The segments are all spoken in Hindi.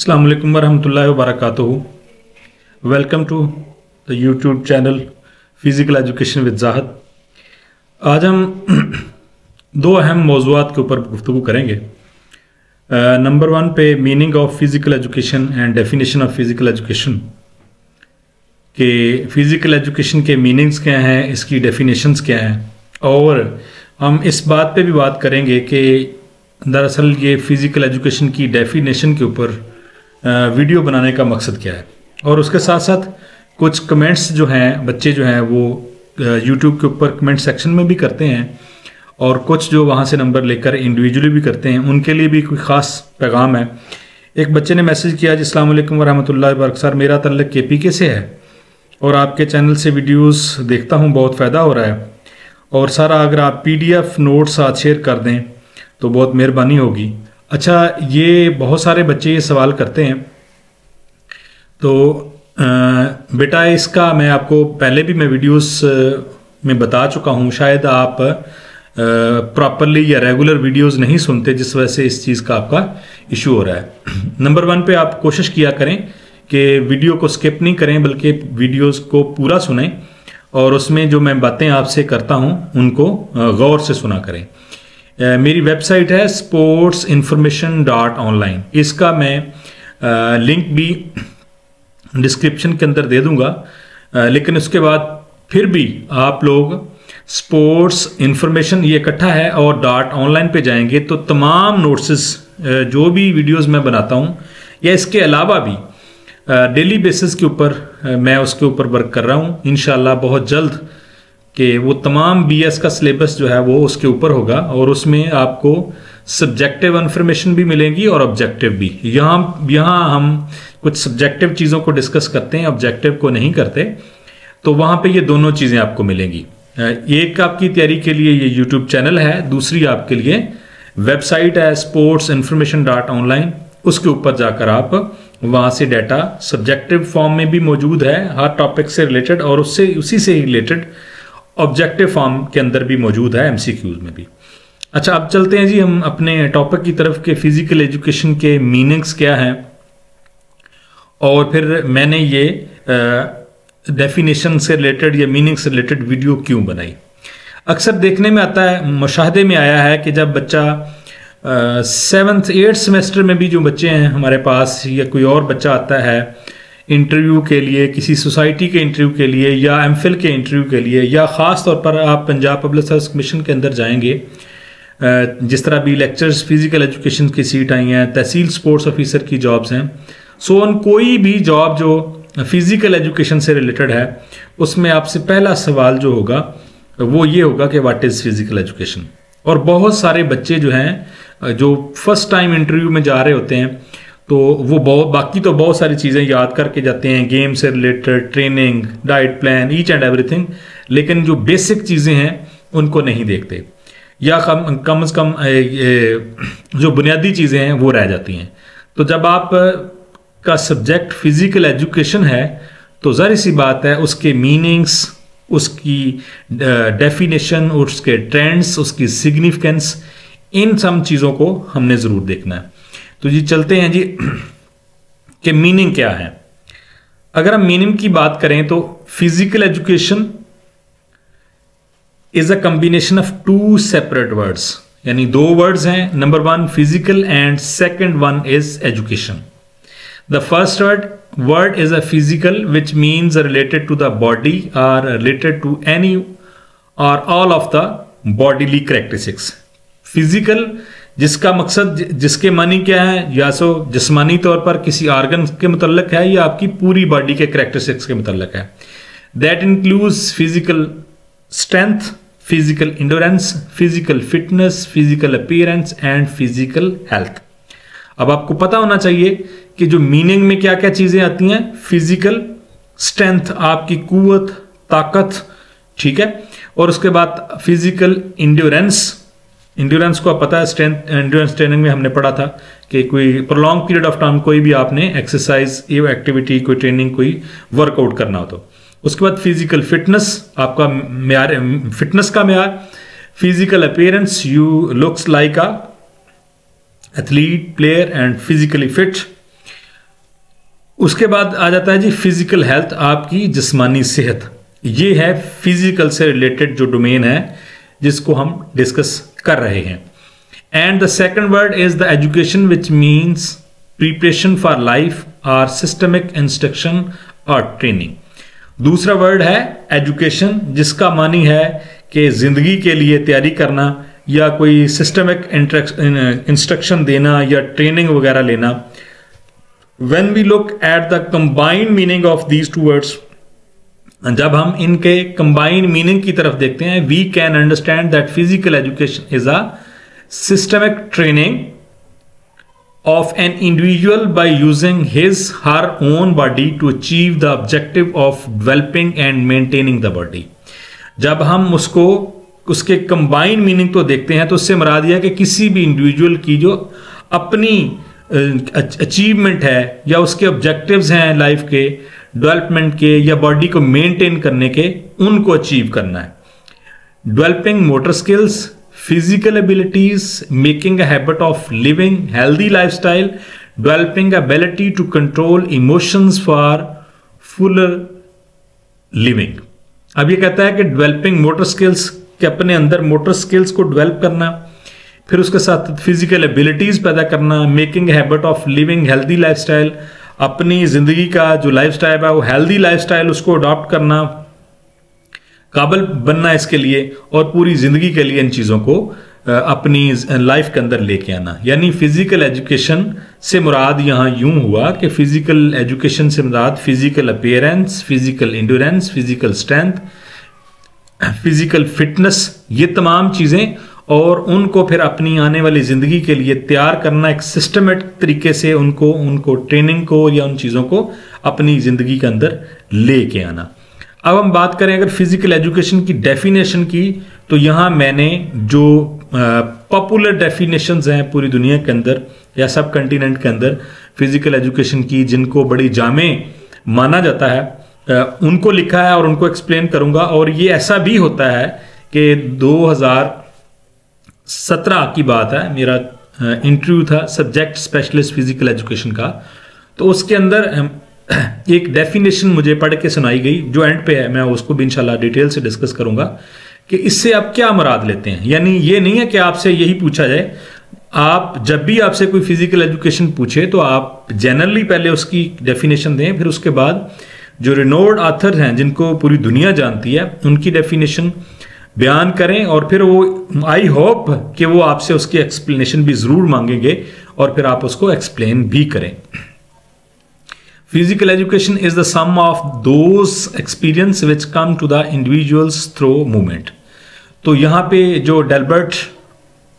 Alaikum warahmatullahi wabarakatuh. Welcome to the YouTube channel, Physical Education with Zahid. आज हम दो अहम मौजूद के ऊपर गुफ्तु करेंगे नंबर वन पे meaning of physical education and definition of physical education के फ़िज़िकल एजुकेशन के मीनिंग्स क्या हैं, इसकी डेफिनेशंस क्या हैं और हम इस बात पे भी बात करेंगे कि दरअसल ये फ़िज़िकल एजुकेशन की डेफिनेशन के ऊपर वीडियो बनाने का मकसद क्या है? और उसके साथ साथ कुछ कमेंट्स जो हैं, बच्चे जो हैं, वो यूट्यूब के ऊपर कमेंट सेक्शन में भी करते हैं और कुछ जो वहाँ से नंबर लेकर इंडिविजुअली भी करते हैं, उनके लिए भी कोई ख़ास पैगाम है। एक बच्चे ने मैसेज किया, जी अल्लाम वरहमल वर्क सर, मेरा तल्लक के पी के से है और आपके चैनल से वीडियोस देखता हूँ, बहुत फ़ायदा हो रहा है। और सारा, अगर आप पीडीएफ नोट्स साथ शेयर कर दें तो बहुत मेहरबानी होगी। अच्छा ये बहुत सारे बच्चे ये सवाल करते हैं। तो बेटा, इसका मैं आपको पहले भी मैं वीडियोस में बता चुका हूँ। शायद आप प्रॉपरली या रेगुलर वीडियोस नहीं सुनते, जिस वजह से इस चीज़ का आपका इशू हो रहा है। नंबर वन पे आप कोशिश किया करें कि वीडियो को स्किप नहीं करें, बल्कि वीडियोस को पूरा सुने। और उसमें जो मैं बातें आपसे करता हूँ, उनको गौर से सुना करें। मेरी वेबसाइट है स्पोर्ट्स इंफॉर्मेशन डॉट ऑनलाइन इसका मैं लिंक भी डिस्क्रिप्शन के अंदर दे दूँगा। लेकिन उसके बाद फिर भी आप लोग स्पोर्ट्स इंफॉर्मेशन ये इकट्ठा है और डॉट ऑनलाइन पे जाएँगे तो तमाम नोट्सेस जो भी वीडियोस मैं बनाता हूँ, या इसके अलावा भी डेली बेसिस के ऊपर मैं उसके ऊपर वर्क कर रहा हूँ। इन बहुत जल्द कि वो तमाम बीएस का सिलेबस जो है वो उसके ऊपर होगा और उसमें आपको सब्जेक्टिव इन्फॉर्मेशन भी मिलेगी और ऑब्जेक्टिव भी। यहाँ यहाँ हम कुछ सब्जेक्टिव चीज़ों को डिस्कस करते हैं ऑब्जेक्टिव को नहीं करते तो वहाँ पे ये दोनों चीज़ें आपको मिलेंगी। एक आपकी तैयारी के लिए ये यूट्यूब चैनल है, दूसरी आपके लिए वेबसाइट है स्पोर्ट्स इन्फॉर्मेशन डॉट ऑनलाइन उसके ऊपर जाकर आप वहाँ से डाटा सब्जेक्टिव फॉर्म में भी मौजूद है, हर टॉपिक से रिलेटेड और उससे, उसी से रिलेटेड ऑब्जेक्टिव फॉर्म के अंदर भी मौजूद है एमसीक्यूज में भी। अच्छा अब चलते हैं जी हम अपने टॉपिक की तरफ़ के फ़िज़िकल एजुकेशन के मीनिंग्स क्या हैं। और फिर मैंने ये डेफिनेशन से रिलेटेड या मीनिंग से रिलेटेड वीडियो क्यों बनाई? अक्सर देखने में आता है, मुशाहदे में आया है कि जब बच्चा सेवन्थ एट्थ सेमेस्टर में भी जो बच्चे हैं हमारे पास या कोई और बच्चा आता है इंटरव्यू के लिए, किसी सोसाइटी के इंटरव्यू के लिए, या एम के इंटरव्यू के लिए, या ख़ास तौर पर आप पंजाब पब्लिक सर्विस कमीशन के अंदर जाएँगे जिस तरह भी लेक्चर्स फ़िज़िकल एजुकेशन की सीट आई हैं, तहसील स्पोर्ट्स ऑफिसर की जॉब्स हैं सो ऑन कोई भी जॉब जो फ़िज़िकल एजुकेशन से रिलेटेड है, उसमें आपसे पहला सवाल जो होगा, वो ये होगा कि व्हाट इज़ फ़िज़िकल एजुकेशन और बहुत सारे बच्चे जो हैं, जो फ़र्स्ट टाइम इंटरव्यू में जा रहे होते हैं तो वो बहुत, बाकी तो बहुत सारी चीज़ें याद करके जाते हैं गेम से related, training, diet plan each and everything लेकिन जो बेसिक चीज़ें हैं, उनको नहीं देखते। या कम कम से कम जो बुनियादी चीज़ें हैं, वो रह जाती हैं। तो जब आप का सब्जेक्ट फ़िज़िकल एजुकेशन है तो ज़ाहिर सी बात है, उसके मीनिंग्स उसकी डेफिनेशन उसके ट्रेंड्स उसकी सिग्निफिकेंस इन सब चीज़ों को हमने ज़रूर देखना है। तो जी चलते हैं जी के मीनिंग क्या है। अगर हम मीनिंग की बात करें तो physical education is a combination of two separate words यानी दो वर्ड्स हैं। Number one physical and second one is education the first word word is a physical which means related to the body or related to any or all of the bodily characteristics physical जिसका मकसद जिसके मानी क्या है? या सो जिसमानी तौर पर किसी आर्गन के मुतलक है या आपकी पूरी बॉडी के करेक्टरिस्टिक्स के मुतलक है? That include physical strength physical endurance physical fitness physical appearance and physical health अब आपको पता होना चाहिए कि जो मीनिंग में क्या क्या चीज़ें आती हैं फ़िज़िकल स्ट्रेंथ आपकी कुवत, ताकत, ठीक है? और उसके बाद फ़िज़िकल इंड्योरेंस इंड्योरेंस को आप पता है स्ट्रेंथ इंड्योरेंस ट्रेनिंग में हमने पढ़ा था कि कोई प्रोलॉन्ग पीरियड ऑफ़ टाइम कोई भी आपने एक्सरसाइज या एक्टिविटी कोई ट्रेनिंग कोई वर्कआउट करना हो तो। उसके बाद फ़िज़िकल फिटनेस आपका म्यार फिटनेस का म्यार physical appearance you looks like a athlete player and physically fit उसके बाद आ जाता है जी फ़िज़िकल हेल्थ आपकी जिस्मानी सेहत। ये है फ़िज़िकल से रिलेटेड जो डोमेन है, जिसको हम डिस्कस कर रहे हैं। And the second word is the education which means preparation for life or systemic instruction और ट्रेनिंग दूसरा वर्ड है एजुकेशन जिसका मानी है कि ज़िंदगी के लिए तैयारी करना या कोई सिस्टमिक इंस्ट्रक्शन देना या ट्रेनिंग वगैरह लेना। When we look at the combined meaning of these two words जब हम इनके कंबाइंड मीनिंग की तरफ़ देखते हैं we can understand that physical education is a systemic training of an individual by using his, her own body to achieve the objective of developing and maintaining the body. जब हम उसको, उसके कंबाइंड मीनिंग तो देखते हैं तो उससे मरा दिया कि किसी भी इंडिविजुअल की जो अपनी अचीवमेंट है या उसके ऑब्जेक्टिव्स हैं लाइफ के डेवलपमेंट के या बॉडी को मेंटेन करने के उनको अचीव करना है। Developing motor skills physical abilities making a habit of living healthy life style developing ability to control emotions for fuller living अब ये कहता है कि डेवलपिंग मोटर स्किल्स के अपने अंदर मोटर स्किल्स को डेवलप करना, फिर उसके साथ फ़िज़िकल एबिलिटीज पैदा करना making habit of living healthy lifestyle अपनी ज़िंदगी का जो लाइफस्टाइल है, वो हेल्दी लाइफस्टाइल उसको अडॉप्ट करना, काबल बनना इसके लिए और पूरी ज़िंदगी के लिए इन चीज़ों को अपनी लाइफ के अंदर लेके आना। यानी फ़िज़िकल एजुकेशन से मुराद यहाँ यूँ हुआ कि फ़िज़िकल एजुकेशन से मुराद physical appearance physical endurance physical strength physical fitness ये तमाम चीज़ें और उनको फिर अपनी आने वाली ज़िंदगी के लिए तैयार करना एक सिस्टमेटिक तरीके से उनको उनको ट्रेनिंग को या उन चीज़ों को अपनी ज़िंदगी के अंदर ले लेके आना। अब हम बात करें अगर फ़िज़िकल एजुकेशन की डेफिनेशन की तो यहाँ मैंने जो पॉपुलर डेफिनेशंस हैं पूरी दुनिया के अंदर या सब कंटिनेंट के अंदर फ़िज़िकल एजुकेशन की, जिनको बड़ी जामे माना जाता है उनको लिखा है और उनको एक्सप्लेन करूँगा। और ये ऐसा भी होता है कि 2000 सत्रह की बात है, मेरा इंटरव्यू था सब्जेक्ट स्पेशलिस्ट फ़िज़िकल एजुकेशन का। तो उसके अंदर एक डेफिनेशन मुझे पढ़ के सुनाई गई, जो एंड पे है, मैं उसको भी इंशाल्लाह डिटेल से डिस्कस करूँगा कि इससे आप क्या मुराद लेते हैं। यानी ये नहीं है कि आपसे यही पूछा जाए, आप जब भी आपसे कोई फ़िज़िकल एजुकेशन पूछे तो आप जनरली पहले उसकी डेफिनेशन दें, फिर उसके बाद जो रिनोर्ड आथर हैं, जिनको पूरी दुनिया जानती है, उनकी डेफिनेशन बयान करें और फिर वो आई होप कि वो आपसे उसकी एक्सप्लेनेशन भी ज़रूर मांगेंगे और फिर आप उसको एक्सप्लेन भी करें। Physical education is the sum of those experience which come to the individuals through movement तो यहाँ पे जो डेलबर्ट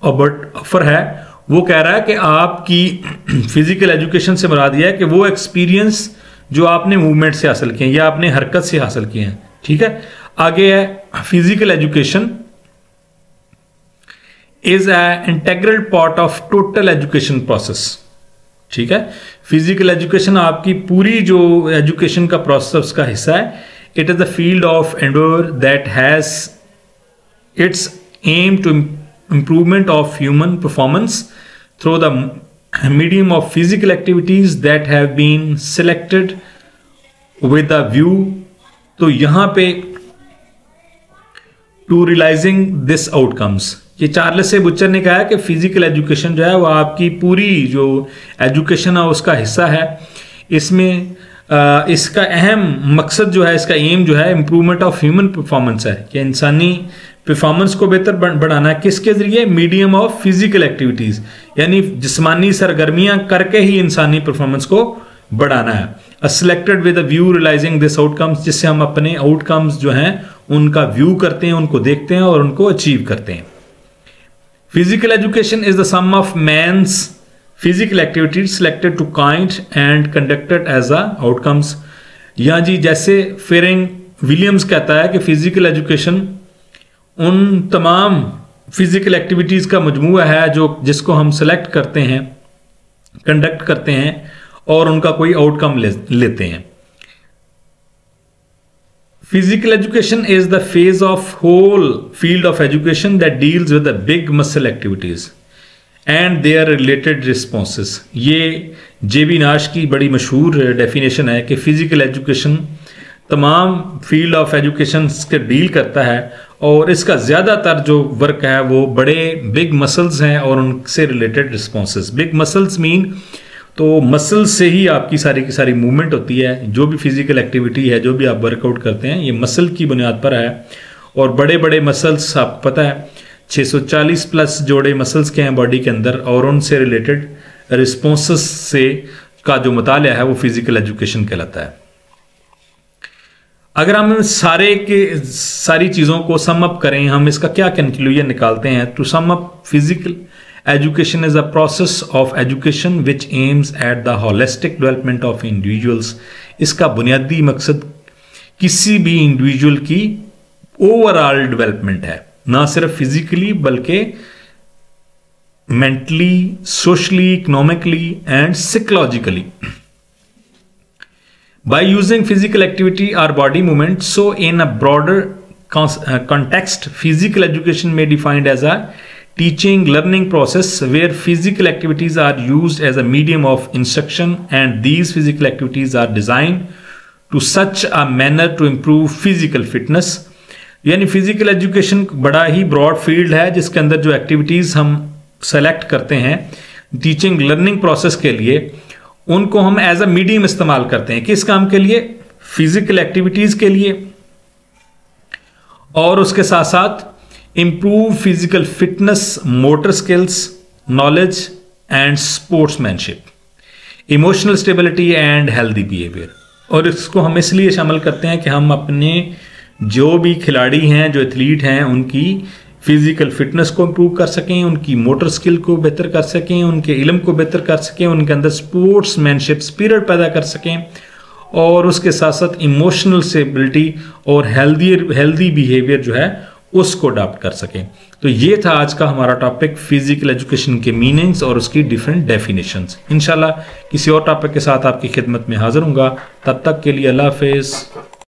ऑबर्ट ऑफ़र है, वो कह रहा है कि आपकी फ़िज़िकल एजुकेशन से मुराद दिया है कि वो एक्सपीरियंस जो आपने मूवमेंट से हासिल किए हैं, या आपने हरकत से हासिल किए हैं, ठीक है? आगे है physical education is a integral part of total education process ठीक है? फ़िज़िकल एजुकेशन आपकी पूरी जो एजुकेशन का प्रोसेस का हिस्सा है it is the field of endeavour that has its aim to improvement of human performance through the medium of physical activities that have been selected with the view तो यहाँ पे टू रियलाइजिंग दिस आउटकम्स ये चार्लेस से बुच्चर ने कहा है कि फ़िज़िकल एजुकेशन जो है वो आपकी पूरी जो एजुकेशन है, उसका हिस्सा है। इसमें इसका अहम मकसद जो है, इसका एम जो है इम्प्रूवमेंट ऑफ़ ह्यूमन परफॉर्मेंस है। कि इंसानी परफॉर्मेंस को बेहतर बढ़ाना किसके ज़रिए? मीडियम ऑफ़ फ़िज़िकल एक्टिविटीज़ यानी जिसमानी सरगर्मियाँ करके ही इंसानी परफॉर्मेंस को बढ़ाना है। Selected with view realizing this outcomes जिससे हम अपने आउटकम्स जो हैं, उनका व्यू करते हैं, उनको देखते हैं और उनको अचीव करते हैं। Physical education is the sum of man's physical activities selected to kind and conducted as a outcomes यहाँ जी, जैसे फेरिंग विलियम्स कहता है कि फ़िज़िकल एजुकेशन उन तमाम फ़िज़िकल एक्टिविटीज़ का मजमू है जो जिसको हम सेलेक्ट करते हैं कंडक्ट करते हैं। और उनका कोई आउटकम ले, लेते हैं Physical education is the phase of whole field of education that deals with the big muscle activities. And their related responses ये जे बी नाश की बड़ी मशहूर डेफिनेशन है कि फ़िज़िकल एजुकेशन तमाम फ़ील्ड ऑफ़ एजुकेशन के डील करता है और इसका ज़्यादातर जो वर्क है वो बड़े बिग मसल्स हैं और उनसे related response big muscles mean तो मसल से ही आपकी सारी की सारी मूवमेंट होती है, जो भी फ़िज़िकल एक्टिविटी है, जो भी आप वर्कआउट करते हैं, ये मसल की बुनियाद पर है। और बड़े बड़े मसल्स आपको पता है 640 प्लस जोड़े मसल्स के हैं बॉडी के अंदर और उनसे रिलेटेड रिस्पॉन्सेस से का जो मुताल है, वो फ़िज़िकल एजुकेशन कहलाता है। अगर हम सारे के, सारी चीज़ों को सम अप करें, हम इसका क्या कंक्लूजन निकालते हैं? To sum up physical education is a process of education which aims at the holistic development of individuals इसका बुनियादी मकसद किसी भी इंडिविजुअल की ओवरऑल डेवलपमेंट है। ना सिर्फ़ फिजिकली बल्कि mentally socially economically and psychologically physical activity or body movement so in a broader uh, context physical education may be defined as a teaching learning process where physical activities are used as a medium of instruction and these physical activities are designed to such a manner to improve physical fitness यानी फ़िज़िकल एजुकेशन बड़ा ही ब्रॉड फ़ील्ड है जिसके अंदर जो एक्टिविटीज़ हम सेलेक्ट करते हैं टीचिंग लर्निंग प्रोसेस के लिए उनको हम एज अ मीडियम इस्तेमाल करते हैं किस काम के लिए फ़िज़िकल एक्टिविटीज़ के लिए और उसके साथ साथ improve physical fitness motor skills knowledge and sportsmanship emotional stability and healthy behaviour और इसको हम इसलिए शामिल करते हैं कि हम अपने जो भी खिलाड़ी हैं, जो एथलीट हैं, उनकी फ़िज़िकल फिटनेस को इम्प्रूव कर सकें, उनकी मोटर स्किल को बेहतर कर सकें, उनके इलम को बेहतर कर सकें, उनके अंदर स्पोर्ट्स मैनशिप स्पिरिट पैदा कर सकें, और उसके साथ साथ इमोशनल स्टेबिलिटी और हेल्दी हेल्दी बिहेवियर जो है उसको अडाप्ट कर सकें। तो ये था आज का हमारा टॉपिक फ़िज़िकल एजुकेशन के मीनिंग्स और उसकी डिफरेंट डेफिनेशन इनशाला किसी और टॉपिक के साथ आपकी खिदमत में हाजिर हूँ तब तक के लिए अल्लाह हाफिज़।